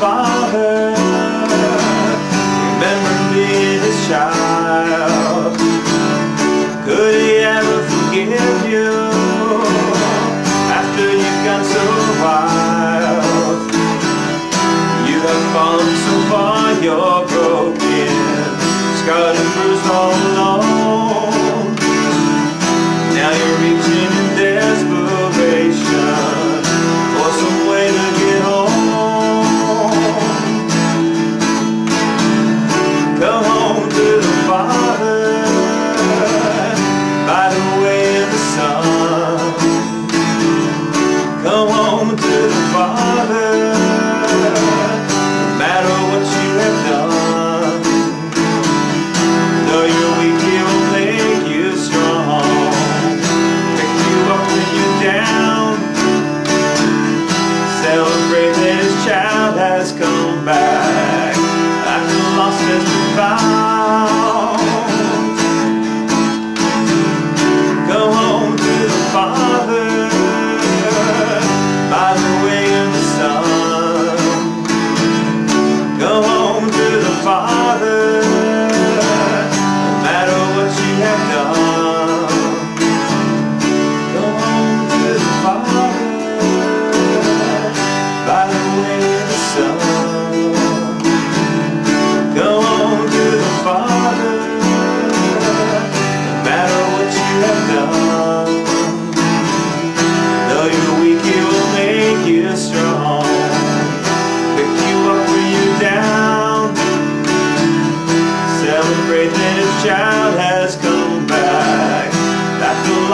Father.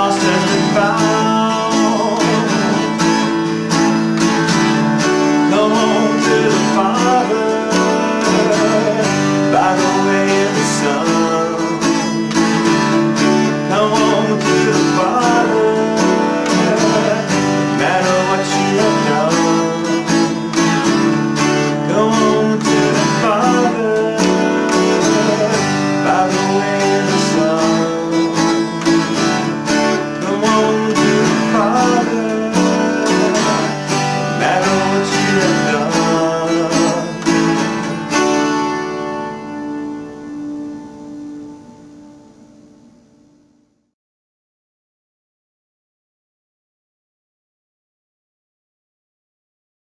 lost as we found